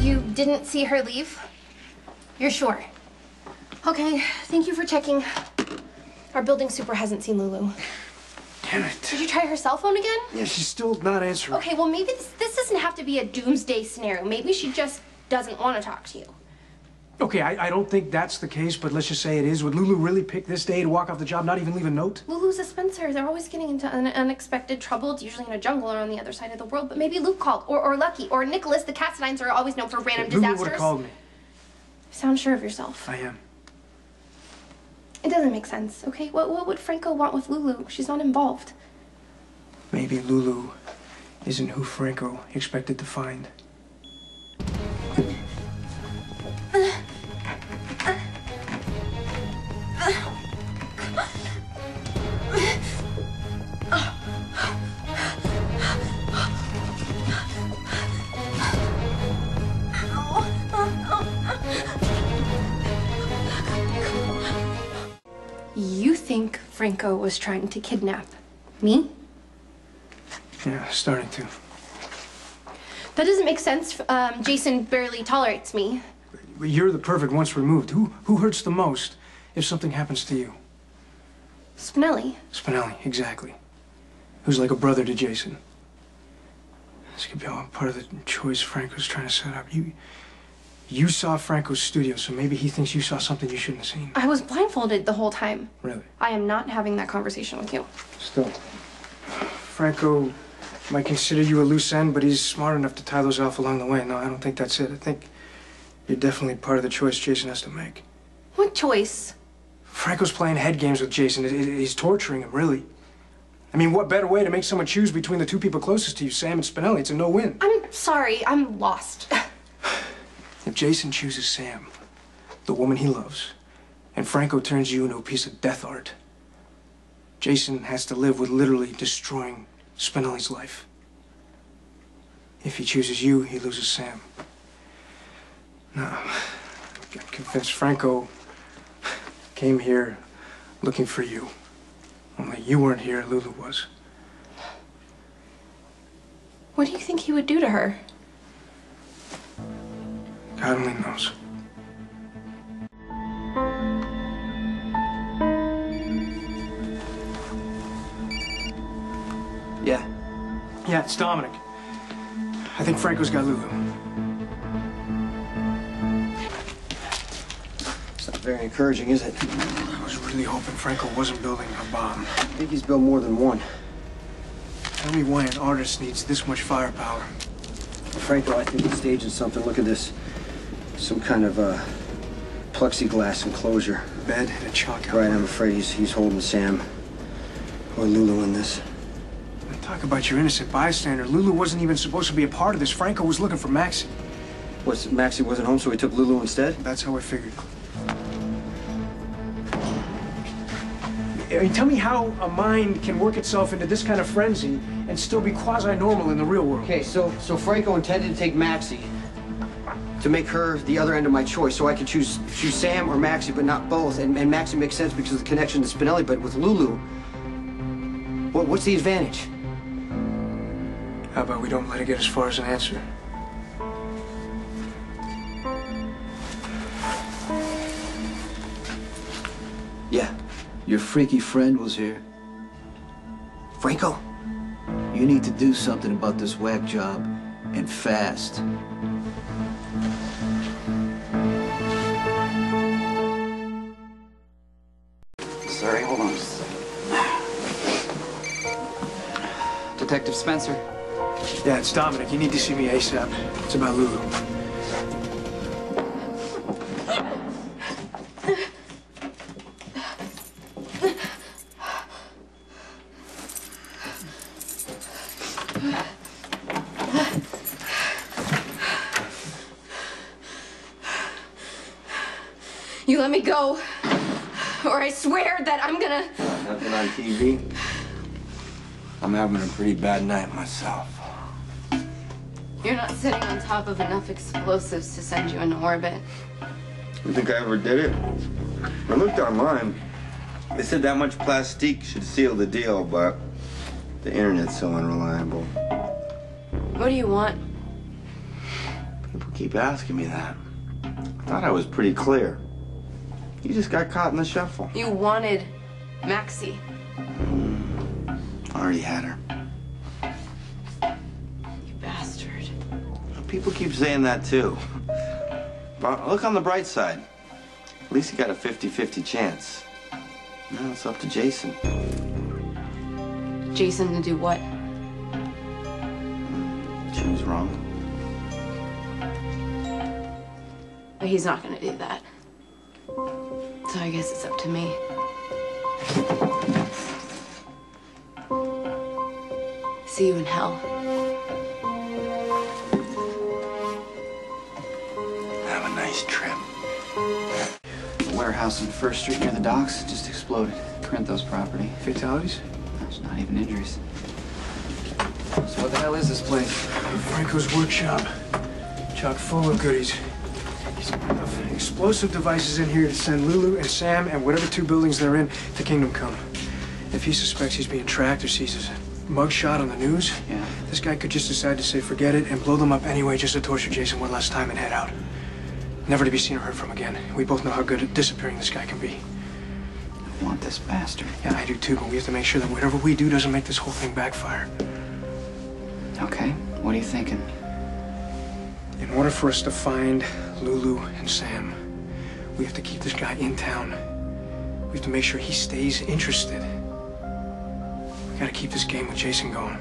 You didn't see her leave? You're sure? Okay, thank you for checking. Our building super hasn't seen Lulu. Damn it. Did you try her cell phone again? Yeah, she's still not answering. Okay, well, maybe this, this doesn't have to be a doomsday scenario. Maybe she just doesn't want to talk to you. Okay, I, I don't think that's the case, but let's just say it is. Would Lulu really pick this day to walk off the job, not even leave a note? Lulu's a Spencer. They're always getting into un- unexpected trouble. It's usually in a jungle or on the other side of the world. But maybe Luke called, or, or Lucky, or Nicholas. The Cassadines are always known for random Lulu would disasters. have called me. Sound sure of yourself. I am. It doesn't make sense, okay? What, what would Franco want with Lulu? She's not involved. Maybe Lulu isn't who Franco expected to find. You think Franco was trying to kidnap me? Yeah, starting to. That doesn't make sense. Um, Jason barely tolerates me. You're the perfect once removed. Who who hurts the most if something happens to you? Spinelli. Spinelli, exactly. Who's like a brother to Jason. This could be all part of the choice Franco's trying to set up. You you saw Franco's studio, so maybe he thinks you saw something you shouldn't have seen. I was blindfolded the whole time. Really? I am not having that conversation with you. Still. Franco might consider you a loose end, but he's smart enough to tie those off along the way. No, I don't think that's it. I think you're definitely part of the choice Jason has to make. What choice? Franco's playing head games with Jason. He- he- He's torturing him, really. I mean, what better way to make someone choose between the two people closest to you, Sam and Spinelli? It's a no-win. I'm sorry. I'm lost. If Jason chooses Sam, the woman he loves, and Franco turns you into a piece of death art, Jason has to live with literally destroying Spinelli's life. If he chooses you, he loses Sam. Now, I'm convinced Franco came here looking for you. Only you weren't here, Lulu was. what do you think he would do to her? God only knows. Yeah. Yeah, it's Dominic. I think Franco's got Lulu. Very encouraging, is it? I was really hoping Franco wasn't building a bomb. I think he's built more than one. Tell me why an artist needs this much firepower. Franco, I think he's staging something. Look at this. Some kind of uh, plexiglass enclosure. Bed and a chalk Right. I'm afraid he's, he's holding Sam or Lulu in this. Talk about your innocent bystander. Lulu wasn't even supposed to be a part of this. Franco was looking for Maxie. Was Maxie wasn't home, so he took Lulu instead? That's how I figured. I mean, tell me how a mind can work itself into this kind of frenzy and still be quasi-normal in the real world. Okay, so so Franco intended to take Maxie to make her the other end of my choice, so I could choose choose Sam or Maxie, but not both. And, and Maxie makes sense because of the connection to Spinelli, but with Lulu, what, what's the advantage? How about we don't let it get as far as an answer? Your freaky friend was here. Franco. You need to do something about this whack job, and fast. Sorry, hold on. just a second. Detective Spencer. Yeah, it's Dominic. You need to see me ASAP. It's about Lulu. You let me go, or I swear that I'm gonna. Nothing on TV. I'm having a pretty bad night myself. You're not sitting on top of enough explosives to send you into orbit. You think I ever did it? I looked online. They said that much plastique should seal the deal, but the internet's so unreliable. What do you want? People keep asking me that. I thought I was pretty clear. You just got caught in the shuffle. You wanted Maxie. I Already had her. You bastard. People keep saying that too. But look on the bright side. At least you got a 50-50 chance. Now it's up to Jason. Jason to do what? Choose wrong. But he's not gonna do that. So I guess it's up to me. See you in hell. Have a nice trip. The warehouse on First Street near the docks just exploded. Corinthos property. Fatalities? There's not even injuries. So what the hell is this place? Franco's workshop. Chock full of goodies. He's got enough explosive devices in here to send Lulu and Sam and whatever two buildings they're in to Kingdom Come. If he suspects he's being tracked or sees a mugshot on the news, Yeah. this guy could just decide to say forget it and blow them up anyway just to torture Jason one last time and head out. Never to be seen or heard from again. We both know how good at disappearing this guy can be. Want this bastard. Yeah, I do too, but we have to make sure that whatever we do doesn't make this whole thing backfire. Okay, what are you thinking? In order for us to find Lulu and Sam, we have to keep this guy in town. We have to make sure he stays interested. We gotta keep this game with Jason going.